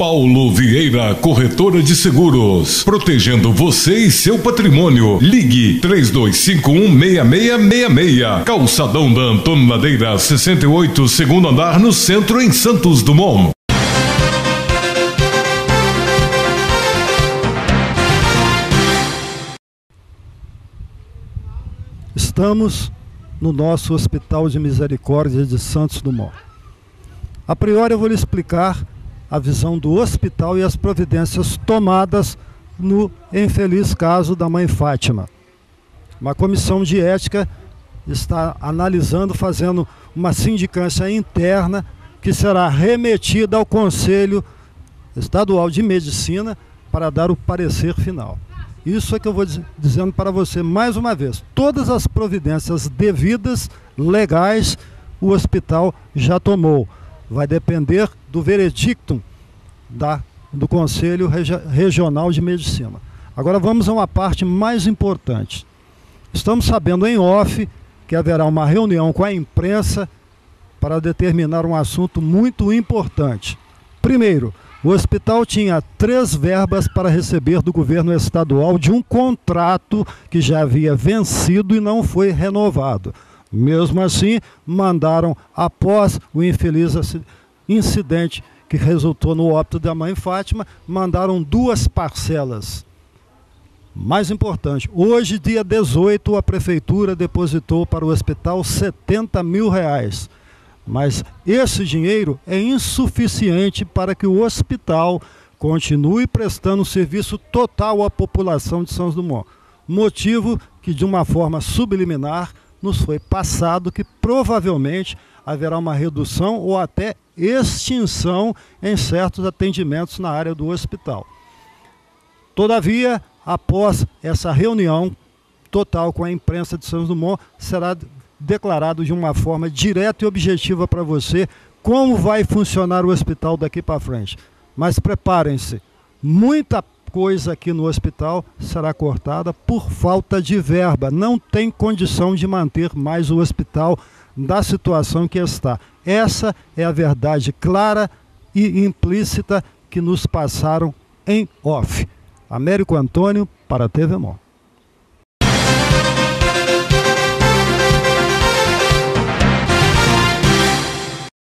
Paulo Vieira, corretora de seguros, protegendo você e seu patrimônio. Ligue 32516666. Calçadão da Antônio Madeira, 68, segundo andar, no centro, em Santos Dumont. Estamos no nosso Hospital de Misericórdia de Santos Dumont. A priori eu vou lhe explicar a visão do hospital e as providências tomadas no infeliz caso da mãe Fátima. Uma comissão de ética está analisando, fazendo uma sindicância interna que será remetida ao Conselho Estadual de Medicina para dar o parecer final. Isso é que eu vou dizendo para você mais uma vez. Todas as providências devidas, legais, o hospital já tomou vai depender do veredicto da, do Conselho Regi Regional de Medicina. Agora vamos a uma parte mais importante. Estamos sabendo em off que haverá uma reunião com a imprensa para determinar um assunto muito importante. Primeiro, o hospital tinha três verbas para receber do governo estadual de um contrato que já havia vencido e não foi renovado. Mesmo assim, mandaram, após o infeliz incidente que resultou no óbito da mãe Fátima, mandaram duas parcelas. Mais importante, hoje, dia 18, a prefeitura depositou para o hospital 70 mil reais. Mas esse dinheiro é insuficiente para que o hospital continue prestando serviço total à população de São Dumont. Motivo que, de uma forma subliminar, nos foi passado que provavelmente haverá uma redução ou até extinção em certos atendimentos na área do hospital. Todavia, após essa reunião total com a imprensa de São Dumont, será declarado de uma forma direta e objetiva para você como vai funcionar o hospital daqui para frente. Mas preparem-se, muita coisa aqui no hospital será cortada por falta de verba. Não tem condição de manter mais o hospital da situação que está. Essa é a verdade clara e implícita que nos passaram em off. Américo Antônio para a TV Mó.